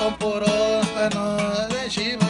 comporo, no, de Shiva.